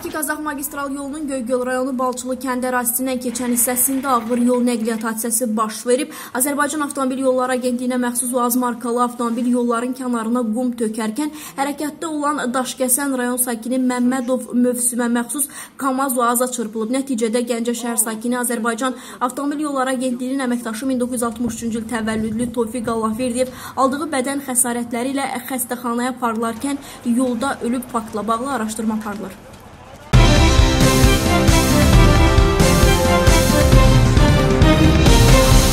Avtomaral yolunun Göygöl rayonu Balçılı kənd ərazisindən keçən hissəsində ağır yol nəqliyyat hadisəsi baş verib. Azərbaycan Avtomobil Yolları Agentliyinə məxsus UAZ markalı avtomobil yolların kənarına qum tökərkən hərəkətdə olan Daşkəsən rayon sakini Məmmədov mövsümə məxsus KAMAZ UAZ-a çırpılıb. Nəticədə Gəncə şəhər sakini Azərbaycan Avtomobil Yolları Agentliyinin əməkdaşı 1963-cü il təvəllüdlü Tofiq Allahverdiyev aldığı bədən xəsarətləri ilə xəstəxanaya aparılarkən yolda ölüb faktla bağlı araşdırma aparılır.